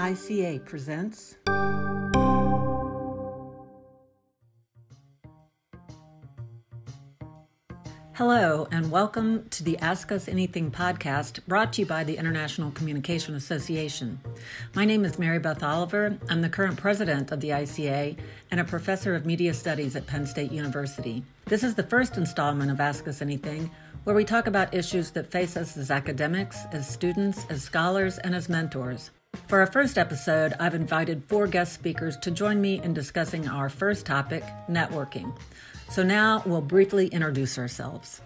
ICA presents. Hello, and welcome to the Ask Us Anything podcast brought to you by the International Communication Association. My name is Mary Beth Oliver. I'm the current president of the ICA and a professor of media studies at Penn State University. This is the first installment of Ask Us Anything, where we talk about issues that face us as academics, as students, as scholars, and as mentors. For our first episode, I've invited four guest speakers to join me in discussing our first topic networking. So now we'll briefly introduce ourselves.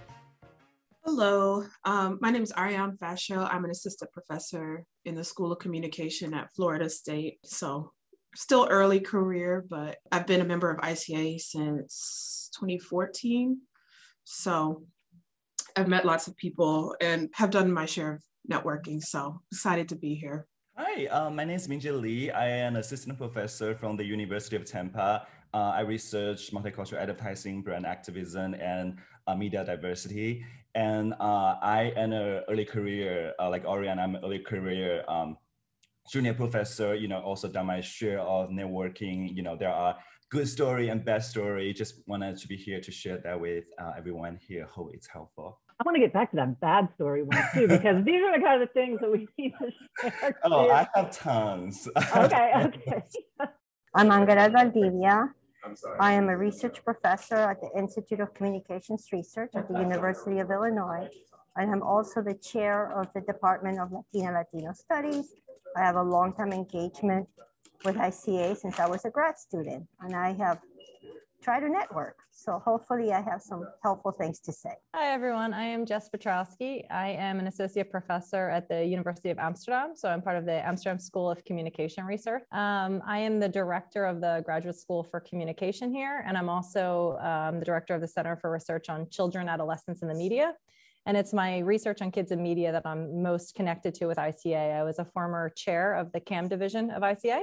Hello, um, my name is Arienne Ferchaud. I'm an assistant professor in the School of Communication at Florida State. So, still early career, but I've been a member of ICA since 2014. So, I've met lots of people and have done my share of networking. So, excited to be here. Hi, uh, my name is Minjie Li. I am an assistant professor from the University of Tampa uh, I research multicultural advertising, brand activism, and uh, media diversity. And uh, I am an early career, uh, like Arienne, I'm an early career um, junior professor, you know, also done my share of networking. You know, there are good story and bad story. Just wanted to be here to share that with uh, everyone here. Hope it's helpful. I want to get back to that bad story one too, because these are the kind of things that we need to share. Oh, I have tons. okay, okay. I'm Angharad Valdivia. I am a research professor at the Institute of Communications Research at the University of Illinois. And I am also the chair of the Department of Latina Latino Studies. I have a long-term engagement with ICA since I was a grad student, and I have try to network. So hopefully I have some helpful things to say. Hi, everyone. I am Jess Piotrowski. I am an associate professor at the University of Amsterdam. So I'm part of the Amsterdam School of Communication Research. Um, I am the director of the Graduate School for Communication here. And I'm also um, the director of the Center for Research on Children, Adolescents, and the Media. And it's my research on kids and media that I'm most connected to with ICA. I was a former chair of the CAM division of ICA.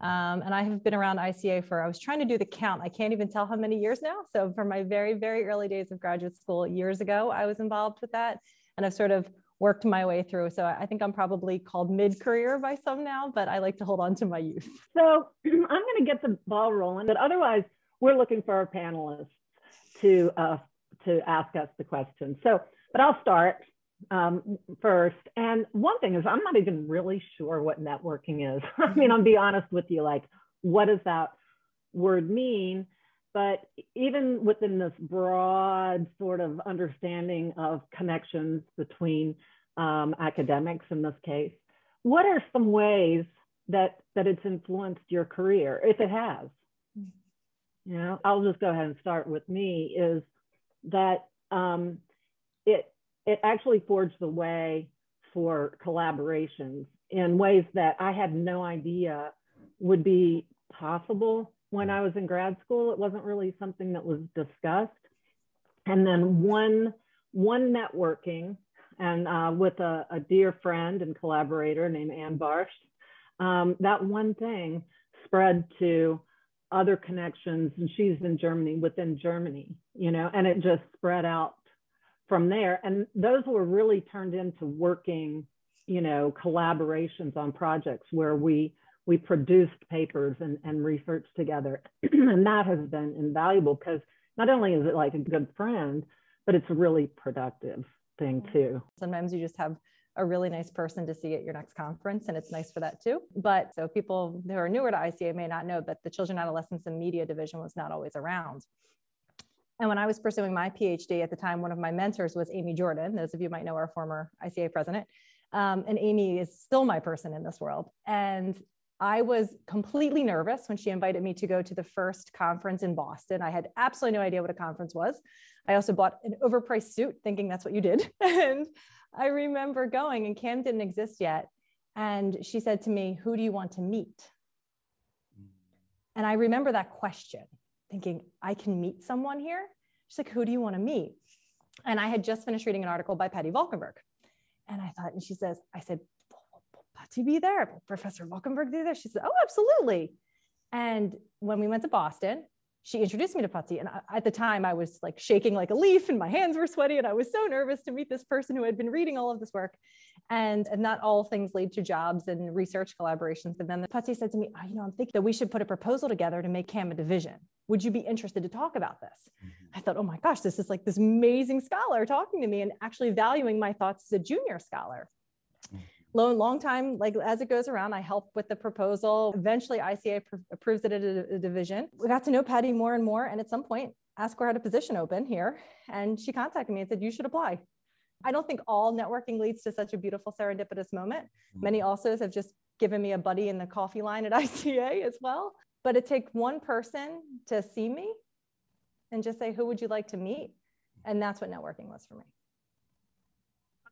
Um, and I have been around ICA for, I was trying to do the count. I can't even tell how many years now. So from my very, very early days of graduate school years ago, I was involved with that. And I've sort of worked my way through. So I think I'm probably called mid-career by some now, but I like to hold on to my youth. So I'm going to get the ball rolling, but otherwise we're looking for our panelists to, uh, to ask us the questions. So, but I'll start um, first. And one thing is, I'm not even really sure what networking is. I mean, I'll be honest with you, like, what does that word mean? But even within this broad sort of understanding of connections between um, academics in this case, what are some ways that that it's influenced your career, if it has? You know, I'll just go ahead and start with me. Is that um, it it actually forged the way for collaborations in ways that I had no idea would be possible when I was in grad school. It wasn't really something that was discussed. And then one, one networking and uh, with a, a, dear friend and collaborator named Anne Bartsch, um, that one thing spread to other connections and she's in Germany within Germany, you know, and it just spread out from there. And those were really turned into working, you know, collaborations on projects where we we produced papers and, and research together. and that has been invaluable because not only is it like a good friend, but it's a really productive thing too. Sometimes you just have a really nice person to see at your next conference, and it's nice for that too. But so people who are newer to ICA may not know that the Children, Adolescents, and Media Division was not always around. And when I was pursuing my PhD at the time, one of my mentors was Amy Jordan. Those of you might know our former ICA president. Um, and Amy is still my person in this world. And I was completely nervous when she invited me to go to the first conference in Boston. I had absolutely no idea what a conference was. I also bought an overpriced suit thinking that's what you did. and I remember going, and Cam didn't exist yet. And she said to me, Who do you want to meet? And I remember that question thinking, I can meet someone here. She's like, who do you want to meet? And I had just finished reading an article by Patti Valkenburg. And I thought, and she says, I said, Patti be there? Professor Valkenburg be there? She said, oh, absolutely. And when we went to Boston, she introduced me to Patsy. And at the time, I was like shaking like a leaf and my hands were sweaty. And I was so nervous to meet this person who had been reading all of this work. And, and not all things lead to jobs and research collaborations. And then Patsy said to me, oh, you know, I'm thinking that we should put a proposal together to make CAM a division. Would you be interested to talk about this? Mm-hmm. I thought, oh my gosh, this is like this amazing scholar talking to me and actually valuing my thoughts as a junior scholar. Mm-hmm long, long time, like as it goes around, I help with the proposal. Eventually, ICA pr- approves it at a, a, division. We got to know Patti more and more. And at some point, ASCoR had a position open here. And she contacted me and said, You should apply. I don't think all networking leads to such a beautiful serendipitous moment. Mm-hmm. Many also have just given me a buddy in the coffee line at ICA as well. But it takes one person to see me and just say, Who would you like to meet? And that's what networking was for me.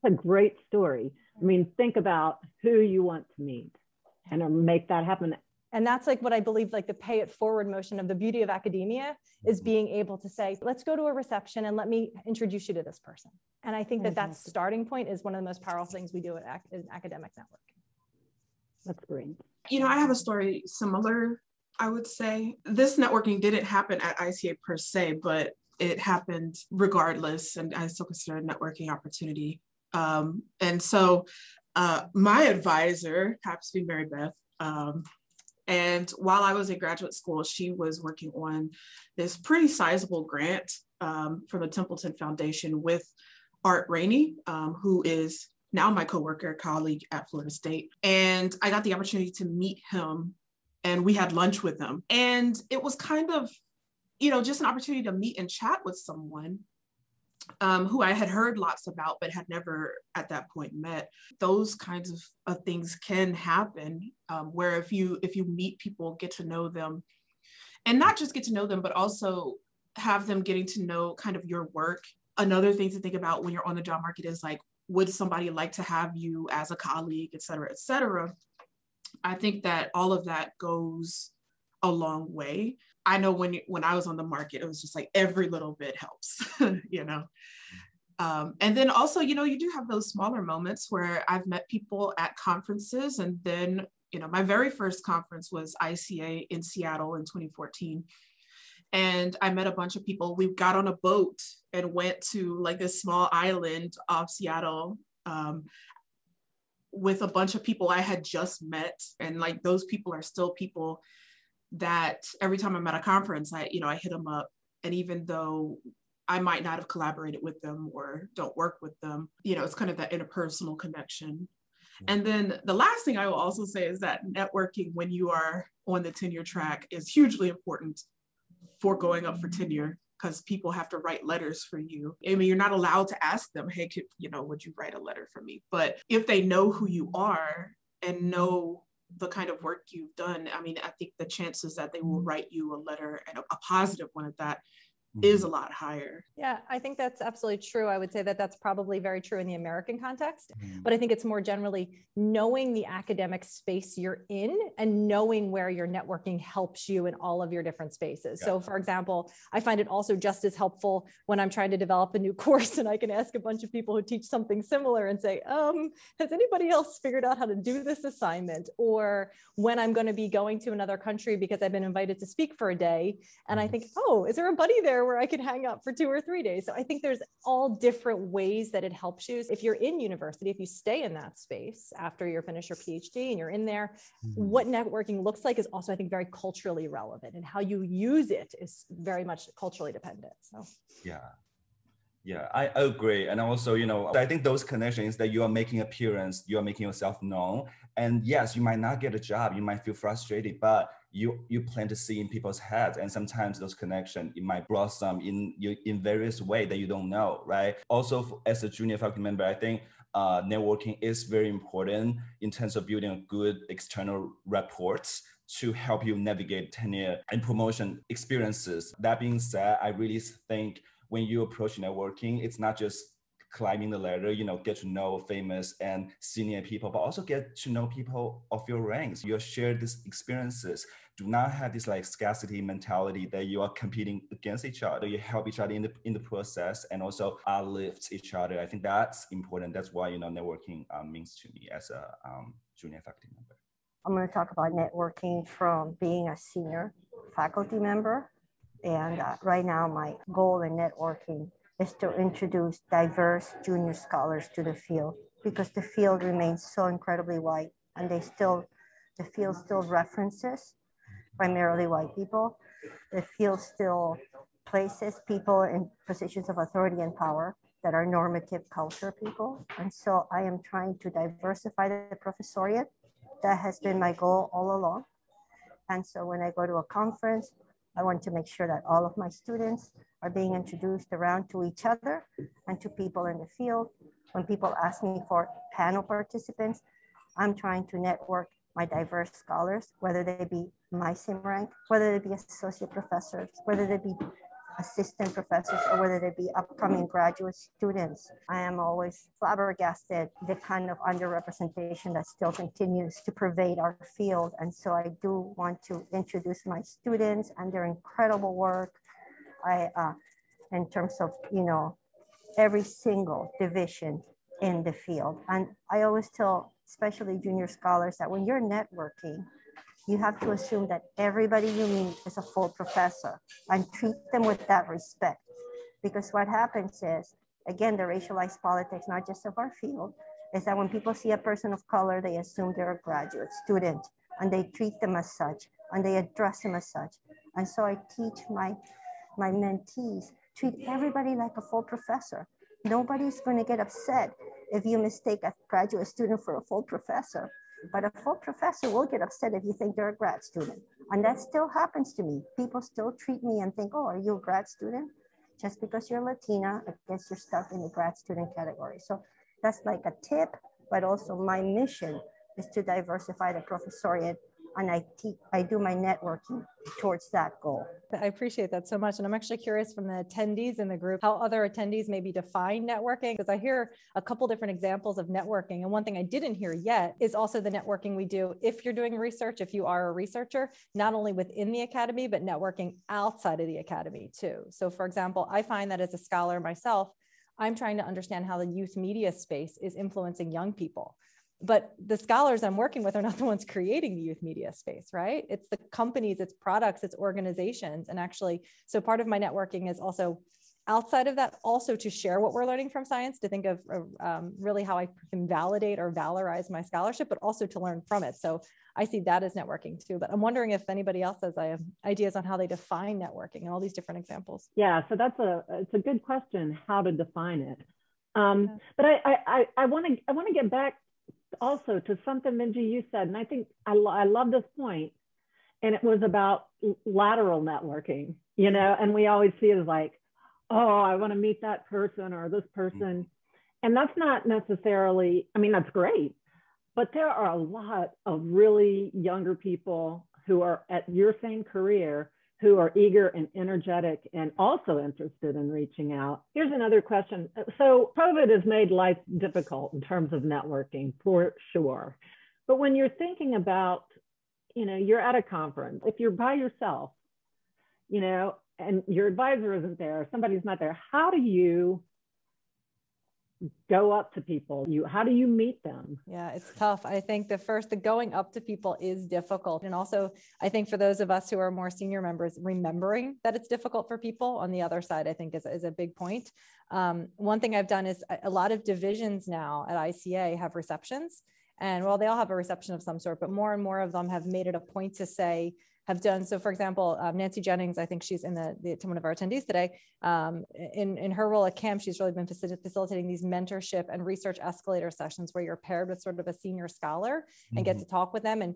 That's a great story. I mean, think about who you want to meet and make that happen. And that's like what I believe, like the pay it forward motion of the beauty of academia is mm-hmm. being able to say, let's go to a reception and let me introduce you to this person. And I think that that starting point is one of the most powerful things we do at in academic networking. That's great. You know, I have a story similar, I would say. This networking didn't happen at ICA per se, but it happened regardless. And I still consider a networking opportunity. Um, and so uh, my advisor happens to be Mary Beth. Um, and while I was in graduate school, she was working on this pretty sizable grant um, from the Templeton Foundation with Art Raney, um, who is now my coworker, colleague at Florida State. And I got the opportunity to meet him and we had lunch with him. And it was kind of, you know, just an opportunity to meet and chat with someone um, who I had heard lots about, but had never at that point met. Those kinds of, of things can happen um, where if you if you meet people, get to know them, and not just get to know them, but also have them getting to know kind of your work. Another thing to think about when you're on the job market is like, would somebody like to have you as a colleague, et cetera, et cetera. I think that all of that goes a long way. I know when when I was on the market, it was just like every little bit helps, you know. Um, and then also, you know, you do have those smaller moments where I've met people at conferences, and then you know, my very first conference was ICA in Seattle in 2014. And I met a bunch of people. We got on a boat and went to like this small island off Seattle um, with a bunch of people I had just met. And like those people are still people that every time I'm at a conference, I, you know, I hit them up. And even though I might not have collaborated with them or don't work with them, you know, it's kind of that interpersonal connection. And then the last thing I will also say is that networking when you are on the tenure track is hugely important for going up for tenure because people have to write letters for you. I mean, you're not allowed to ask them, hey, could, you know, would you write a letter for me? But if they know who you are and know the kind of work you've done, I mean, I think the chances that they will write you a letter and a, a positive one at that is mm-hmm. a lot higher. Yeah, I think that's absolutely true. I would say that that's probably very true in the American context, mm-hmm. but I think it's more generally knowing the academic space you're in and knowing where your networking helps you in all of your different spaces. Yeah. So, for example, I find it also just as helpful when I'm trying to develop a new course and I can ask a bunch of people who teach something similar and say, um, has anybody else figured out how to do this assignment? Or when I'm going to be going to another country because I've been invited to speak for a day and I mm-hmm. think, oh, is there a buddy there? Where I could hang out for two or three days. So I think there's all different ways that it helps you. If you're in university, if you stay in that space after you finish your PhD and you're in there, mm-hmm. what networking looks like is also, I think, very culturally relevant and how you use it is very much culturally dependent. So, yeah. Yeah, I agree. And also, you know, I think those connections that you are making appearance, you are making yourself known. And yes, you might not get a job, you might feel frustrated, but you you plan to see in people's heads and sometimes those connections it might blossom in you in various way that you don't know right also as a junior faculty member i think uh, networking is very important in terms of building good external reports to help you navigate tenure and promotion experiences. That being said, I really think when you approach networking, it's not just climbing the ladder, you know, get to know famous and senior people, but also get to know people of your ranks. You share these experiences. Do not have this like scarcity mentality that you are competing against each other. You help each other in the in the process and also uplift each other. I think that's important. That's why you know networking um, means to me as a um, junior faculty member. I'm going to talk about networking from being a senior faculty member And uh, right now, my goal in networking is to introduce diverse junior scholars to the field because the field remains so incredibly white and they still, the field still references primarily white people. The field still places people in positions of authority and power that are normative culture people. And so I am trying to diversify the professoriate. That has been my goal all along. And so when I go to a conference, I want to make sure that all of my students are being introduced around to each other and to people in the field. When people ask me for panel participants, I'm trying to network my diverse scholars, whether they be my same rank, whether they be associate professors, whether they be assistant professors or whether they be upcoming graduate students. I am always flabbergasted the kind of underrepresentation that still continues to pervade our field. And so I do want to introduce my students and their incredible work. I, uh, in terms of, you know, every single division in the field. And I always tell, especially junior scholars, that when you're networking, you have to assume that everybody you meet is a full professor and treat them with that respect. Because what happens is, again, the racialized politics, not just of our field, is that when people see a person of color, they assume they're a graduate student and they treat them as such and they address them as such. And so I teach my, my mentees, treat everybody like a full professor. Nobody's going to get upset if you mistake a graduate student for a full professor but a full professor will get upset if you think they're a grad student. And that still happens to me. People still treat me and think, oh, are you a grad student? Just because you're Latina, I guess you're stuck in the grad student category. So that's like a tip, but also my mission is to diversify the professoriate and I I do my networking towards that goal. I appreciate that so much. And I'm actually curious from the attendees in the group how other attendees maybe define networking because I hear a couple different examples of networking. And one thing I didn't hear yet is also the networking we do if you're doing research, if you are a researcher, not only within the academy, but networking outside of the academy too. So, for example, I find that as a scholar myself, I'm trying to understand how the youth media space is influencing young people but the scholars I'm working with are not the ones creating the youth media space, right? It's the companies, it's products, it's organizations. And actually, so part of my networking is also outside of that, also to share what we're learning from science, to think of um, really how I can validate or valorize my scholarship, but also to learn from it. So I see that as networking too. But I'm wondering if anybody else has I have ideas on how they define networking and all these different examples. Yeah, so that's a it's a good question how to define it. Um, but I I want to I want to get back also to something Minjie you said, and I think I, lo- I love this point, and it was about lateral networking, you know, and we always see it as like, oh, I want to meet that person or this person, and that's not necessarily. I mean, that's great, but there are a lot of really younger people who are at your same career who are eager and energetic and also interested in reaching out. Here's another question. So, COVID has made life difficult in terms of networking for sure. But when you're thinking about, you know, you're at a conference, if you're by yourself, you know, and your advisor isn't there, somebody's not there, how do you go up to people. You how do you meet them? Yeah it's tough. I think the first the going up to people is difficult. And also i think for those of us who are more senior members remembering that it's difficult for people on the other side i think is, is a big point. Um, one thing i've done is a lot of divisions now at ica have receptions. And well they all have a reception of some sort but more and more of them have made it a point to say have done. So, for example, um, Nancy Jennings, I think she's in the, the one of our attendees today. Um, in in her role at CAMP, she's really been facilitating these mentorship and research escalator sessions where you're paired with sort of a senior scholar and mm-hmm. get to talk with them. And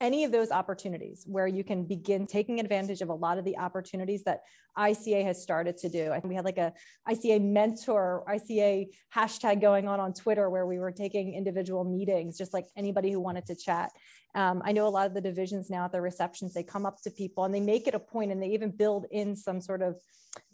any of those opportunities where you can begin taking advantage of a lot of the opportunities that ICA has started to do. I think we had like a ICA mentor, ICA hashtag going on on Twitter where we were taking individual meetings, just like anybody who wanted to chat. Um, I know a lot of the divisions now at the receptions, they come up to people and they make it a point and they even build in some sort of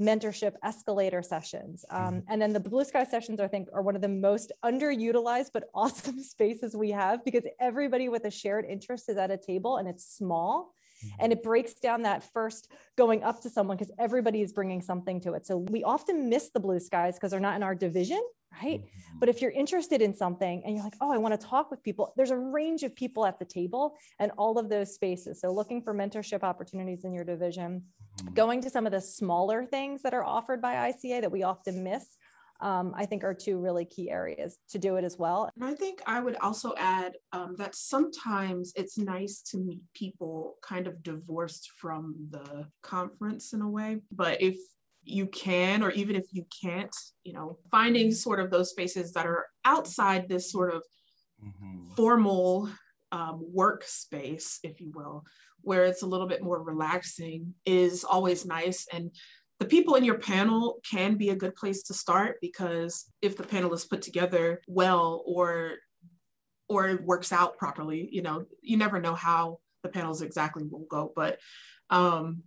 mentorship escalator sessions. Um, mm-hmm. and then the blue sky sessions, I think, are one of the most underutilized but awesome spaces we have because everybody with a shared interest is at a table and it's small. Mm-hmm. And it breaks down that first going up to someone because everybody is bringing something to it. So we often miss the blue skies because they're not in our division right? Mm-hmm. But if you're interested in something and you're like, oh, I want to talk with people, there's a range of people at the table and all of those spaces. So looking for mentorship opportunities in your division, mm-hmm. going to some of the smaller things that are offered by ICA that we often miss. Um, I think are two really key areas to do it as well. And I think I would also add um, that sometimes it's nice to meet people kind of divorced from the conference in a way. But if you can, or even if you can't, you know, finding sort of those spaces that are outside this sort of mm-hmm. formal um, workspace, if you will, where it's a little bit more relaxing is always nice. And the people in your panel can be a good place to start because if the panel is put together well or or it works out properly, you know, you never know how the panels exactly will go. But um,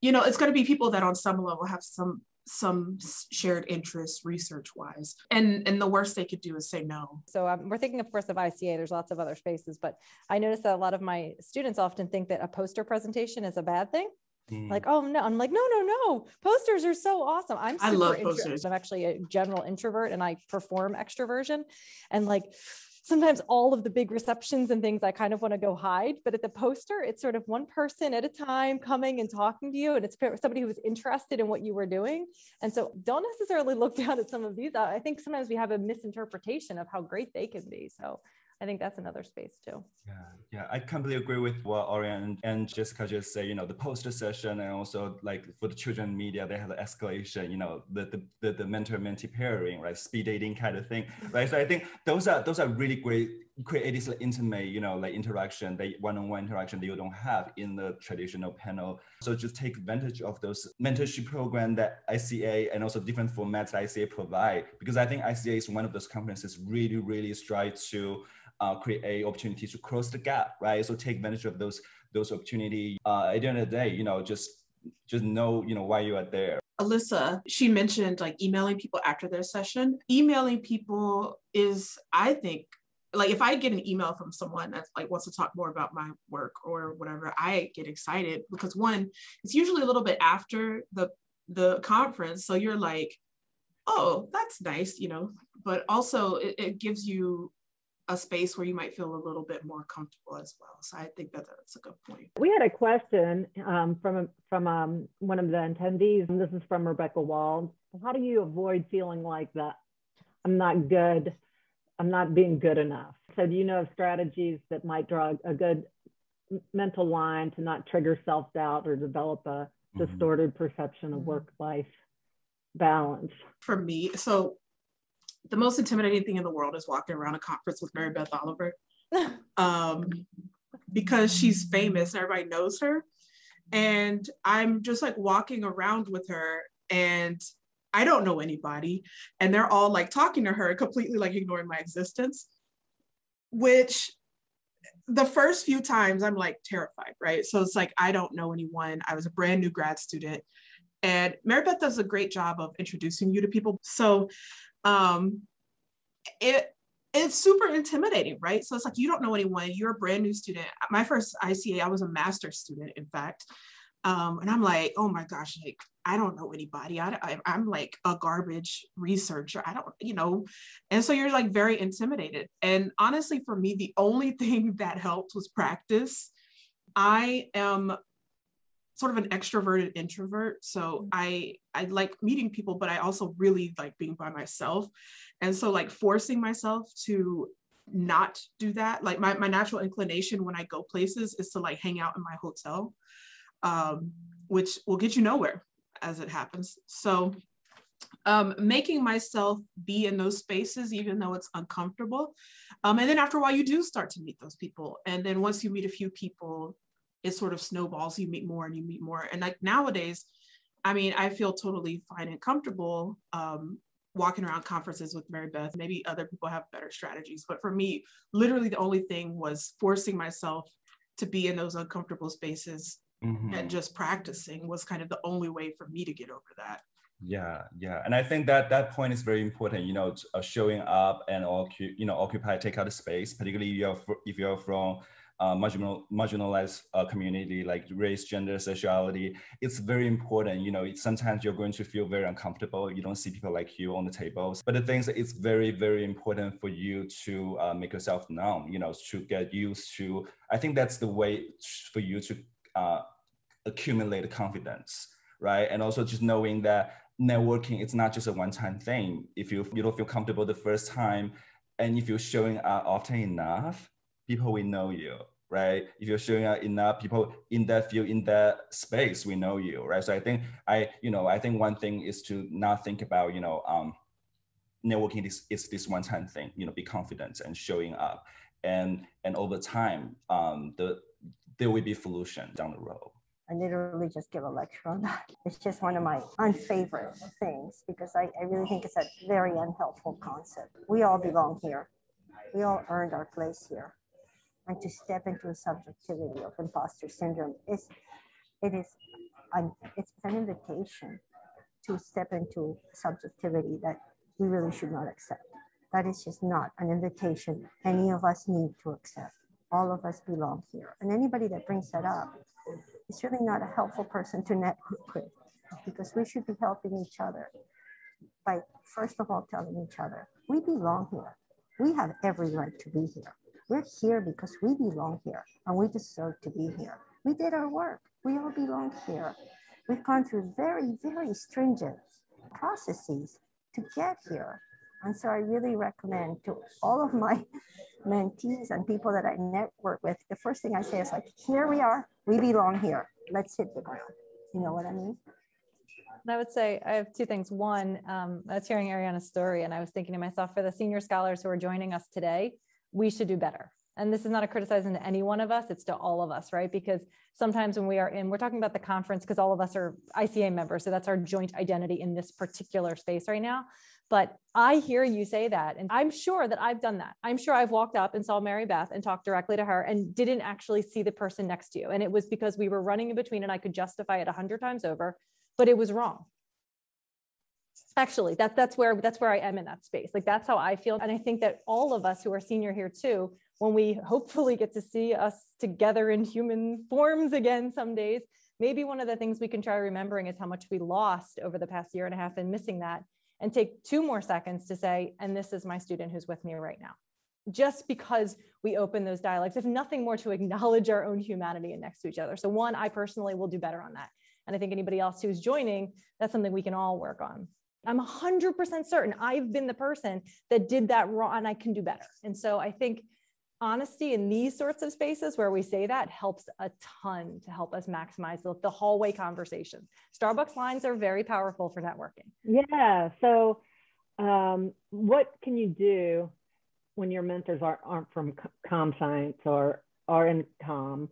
you know, it's going to be people that on some level have some some shared interests research wise and and the worst they could do is say no. So um, we're thinking of course of ica there's lots of other spaces but i notice that a lot of my students often think that a poster presentation is a bad thing. Mm. like oh no i'm like no no no. Posters are so awesome. I'm super i love posters. I'm actually a general introvert and i perform extroversion. And like sometimes all of the big receptions and things I kind of want to go hide. But at the poster, it's sort of one person at a time coming and talking to you. And it's somebody who's interested in what you were doing. And so don't necessarily look down at some of these. I think sometimes we have a misinterpretation of how great they can be. So I think that's another space too. Yeah, yeah, I completely agree with what Arienne and Jessica just say. You know, the poster session and also like for the children media, they have the escalation. You know, the the the, the mentor mentee pairing, right? Speed dating kind of thing, right? So I think those are those are really great create this like intimate, you know, like interaction, the one-on-one interaction that you don't have in the traditional panel. So just take advantage of those mentorship program that ICA and also different formats that ICA provide, because I think ICA is one of those conferences really, really strive to uh, create opportunities to cross the gap, right? So take advantage of those those opportunity. Uh, at the end of the day, you know, just just know you know why you are there. Alyssa, she mentioned like emailing people after their session. Emailing people is, I think, like if I get an email from someone that like wants to talk more about my work or whatever, I get excited because one, it's usually a little bit after the the conference, so you're like, oh, that's nice, you know. But also, it, it gives you a space where you might feel a little bit more comfortable as well. So I think that that's a good point. We had a question um, from from um, one of the attendees. And this is from Rebecca Wall. How do you avoid feeling like that? I'm not good. I'm not being good enough. So do you know of strategies that might draw a good mental line to not trigger self doubt or develop a mm-hmm. distorted perception of work life balance? For me, so the most intimidating thing in the world is walking around a conference with Mary Beth Oliver um, because she's famous and everybody knows her. And I'm just like walking around with her and I don't know anybody. And they're all like talking to her, completely like ignoring my existence, which the first few times I'm like terrified, right? So it's like, I don't know anyone. I was a brand new grad student. And Mary Beth does a great job of introducing you to people. So um, it it's super intimidating, right? So it's like you don't know anyone, you're a brand new student. My first ICA, I was a master's student, in fact. Um, and I'm like, oh my gosh, like I don't know anybody. I, I, I'm like a garbage researcher. I don't, you know. And so you're like very intimidated. And honestly, for me, the only thing that helped was practice. I am sort of an extroverted introvert so mm. i i like meeting people but i also really like being by myself and so like forcing myself to not do that like my, my natural inclination when i go places is to like hang out in my hotel um, which will get you nowhere as it happens so um, making myself be in those spaces even though it's uncomfortable um, and then after a while you do start to meet those people and then once you meet a few people it sort of snowballs. You meet more and you meet more. And like nowadays, I mean, I feel totally fine and comfortable um, walking around conferences with Mary Beth. Maybe other people have better strategies, but for me, literally the only thing was forcing myself to be in those uncomfortable spaces mm-hmm. and just practicing was kind of the only way for me to get over that. Yeah, yeah, and I think that that point is very important. You know, uh, showing up and occup- you know occupy, take out the space, particularly if you're if you're from uh, marginal, marginalized uh, community like race, gender, sexuality, it's very important. You know, it, sometimes you're going to feel very uncomfortable. You don't see people like you on the tables. But the things that it's very, very important for you to uh, make yourself known, you know, to get used to. I think that's the way for you to uh, accumulate confidence, right? And also just knowing that networking it's not just a one-time thing. If you you don't feel comfortable the first time, and if you're showing up often enough, people will know you, right? If you're showing up enough, people in that field, in that space, we know you, right? So I think I, you know, I think one thing is to not think about, you know, um, networking is, is this one-time thing, you know, be confident and showing up. And and over time, um, the there will be solution down the road. I literally just give a lecture on that. It's just one of my unfavorite things because I, I really think it's a very unhelpful concept. We all belong here. We all earned our place here and to step into a subjectivity of imposter syndrome is it is an, it's an invitation to step into subjectivity that we really should not accept. That is just not an invitation any of us need to accept. All of us belong here. And anybody that brings that up is really not a helpful person to network with because we should be helping each other by, first of all, telling each other, we belong here. We have every right to be here. We're here because we belong here and we deserve to be here. We did our work. We all belong here. We've gone through very, very stringent processes to get here. And so I really recommend to all of my mentees and people that I network with, the first thing I say is like, here we are, we belong here. Let's hit the ground. You know what I mean? I would say I have two things. One, um, I was hearing Arienne's story, and I was thinking to myself, for the senior scholars who are joining us today, we should do better. And this is not a criticism to any one of us, it's to all of us, right? Because sometimes when we are in, we're talking about the conference because all of us are ICA members. So that's our joint identity in this particular space right now. But I hear you say that. And I'm sure that I've done that. I'm sure I've walked up and saw Mary Beth and talked directly to her and didn't actually see the person next to you. And it was because we were running in between and I could justify it a hundred times over, but it was wrong actually that that's where that's where i am in that space like that's how i feel and i think that all of us who are senior here too when we hopefully get to see us together in human forms again some days maybe one of the things we can try remembering is how much we lost over the past year and a half and missing that and take two more seconds to say and this is my student who's with me right now. Just because we open those dialogues if nothing more to acknowledge our own humanity and next to each other. So one i personally will do better on that. And i think anybody else who's joining that's something we can all work on. I'm 100% certain I've been the person that did that wrong and I can do better. And so I think honesty in these sorts of spaces where we say that helps a ton to help us maximize the, the hallway conversation. Starbucks lines are very powerful for networking. Yeah. So, um, what can you do when your mentors aren't, aren't from com science or are in com?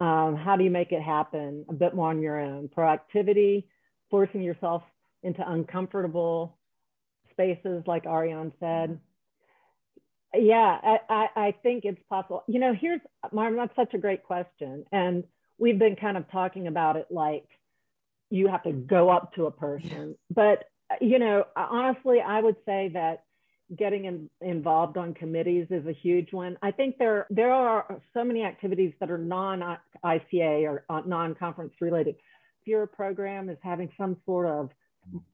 Um, how do you make it happen a bit more on your own? Proactivity, forcing yourself into uncomfortable spaces, like Arienne said. Yeah, I, I, I think it's possible. You know, here's Marvin, that's such a great question. And we've been kind of talking about it like you have to go up to a person. But, you know, honestly, I would say that getting in, involved on committees is a huge one. I think there there are so many activities that are non ICA or uh, non conference related. If your program is having some sort of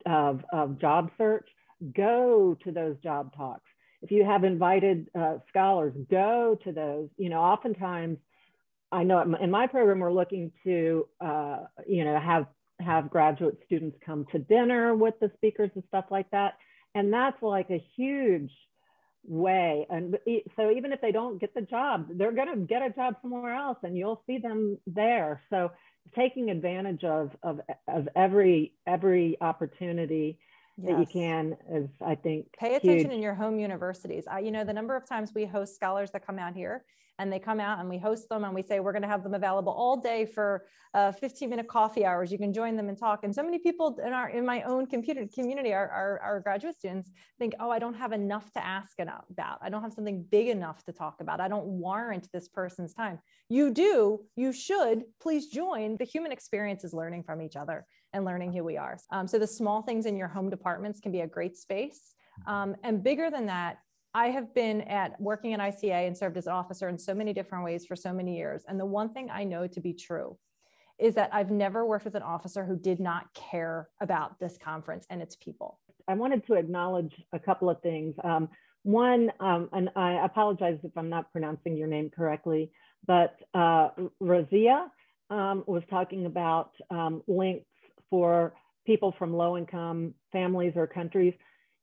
of, of job search, go to those job talks. If you have invited uh, scholars, go to those. You know, oftentimes, I know in my program we're looking to, uh, you know, have have graduate students come to dinner with the speakers and stuff like that, and that's like a huge way. And so even if they don't get the job, they're going to get a job somewhere else, and you'll see them there. So taking advantage of of of every every opportunity yes. that you can is i think pay attention huge. in your home universities I, you know the number of times we host scholars that come out here and they come out and we host them and we say we're going to have them available all day for uh, 15 minute coffee hours. You can join them and talk. And so many people in our in my own computer community our, our, our graduate students think oh i don't have enough to ask about. I don't have something big enough to talk about. I don't warrant this person's time. You do you should. Please join. The human experience is learning from each other and learning who we are. Um, so the small things in your home departments can be a great space. Um, and bigger than that I have been at working in ICA and served as an officer in so many different ways for so many years. And the one thing I know to be true is that I've never worked with an officer who did not care about this conference and its people. I wanted to acknowledge a couple of things. Um, one, um, and I apologize if I'm not pronouncing your name correctly, but uh, Razia um, was talking about um, links for people from low income families or countries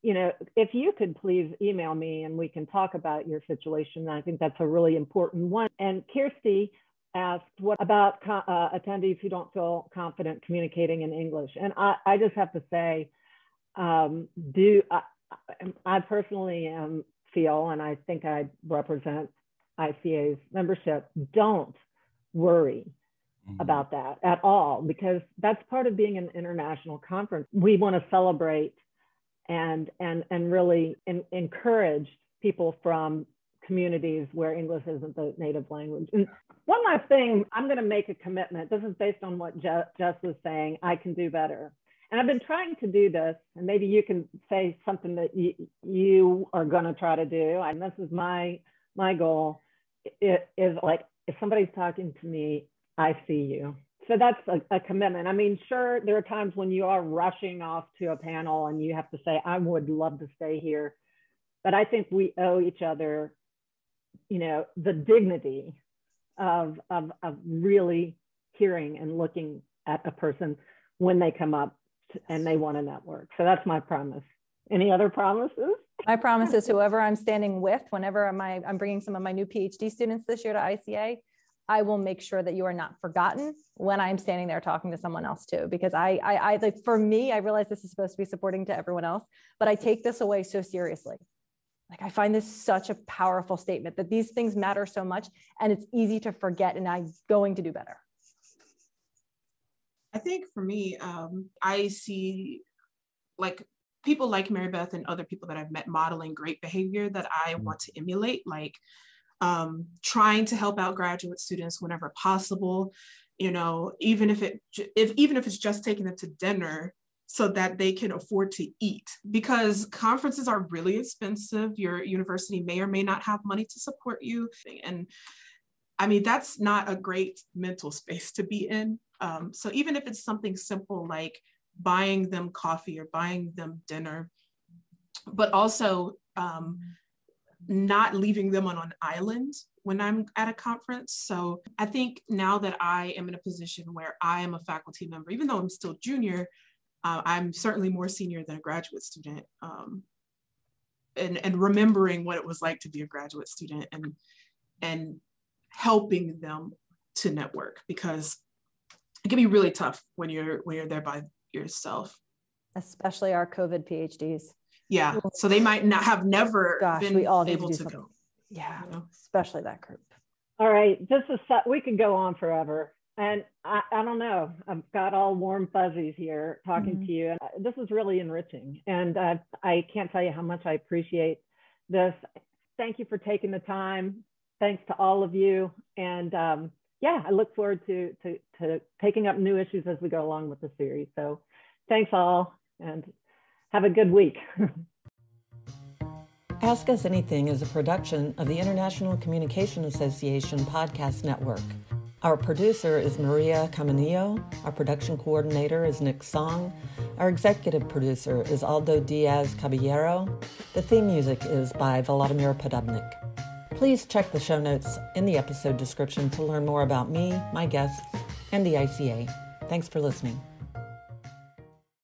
you know, if you could please email me and we can talk about your situation, I think that's a really important one. And Kirsty asked, what about uh, attendees who don't feel confident communicating in English? And I, I just have to say, um, do I, I personally um, feel, and I think I represent ICA's membership, don't worry mm-hmm. about that at all because that's part of being an international conference. We want to celebrate and and and really in, encourage people from communities where English isn't the native language. And one last thing, I'm going to make a commitment. This is based on what Je- Jess was saying. I can do better. And I've been trying to do this, and maybe you can say something that you, you are going to try to do. And this is my my goal. It is like if somebody's talking to me, I see you so that's a, a, commitment. I mean, sure, there are times when you are rushing off to a panel and you have to say, I would love to stay here. But I think we owe each other, you know, the dignity of, of, of really hearing and looking at a person when they come up and they want to network. So that's my promise. Any other promises? My promise is whoever I'm standing with, whenever I'm, I'm bringing some of my new PhD students this year to ICA, I will make sure that you are not forgotten when I'm standing there talking to someone else too. Because I, I, I like for me, I realize this is supposed to be supporting to everyone else, but I take this away so seriously. Like I find this such a powerful statement that these things matter so much, and it's easy to forget, and I'm going to do better. I think for me, um, I see like people like Mary Beth and other people that I've met modeling great behavior that I want to emulate. Like um, trying to help out graduate students whenever possible you know even if it if even if it's just taking them to dinner so that they can afford to eat. Because conferences are really expensive. Your university may or may not have money to support you. And i mean that's not a great mental space to be in. Um, so even if it's something simple like buying them coffee or buying them dinner but also um, not leaving them on an island when I'm at a conference. So I think now that I am in a position where I am a faculty member, even though I'm still junior, uh, I'm certainly more senior than a graduate student. Um, and, and remembering what it was like to be a graduate student and and helping them to network because it can be really tough when you're when you're there by yourself especially our covid phds yeah. So they might not have never Gosh, been we all able to, to go. Yeah, you know? especially that group. All right, this is we could go on forever, and I, I don't know. I've got all warm fuzzies here talking mm-hmm. to you, and this is really enriching. And uh, I can't tell you how much I appreciate this. Thank you for taking the time. Thanks to all of you, and um, yeah, I look forward to, to to taking up new issues as we go along with the series. So, thanks all, and have a good week. Ask Us Anything is a production of the International Communication Association Podcast Network. Our producer is Maria Caminillo. Our production coordinator is Nick Song. Our executive producer is Aldo Diaz Caballero. The theme music is by Vladimir Podobnik. Please check the show notes in the episode description to learn more about me, my guests, and the ICA. Thanks for listening.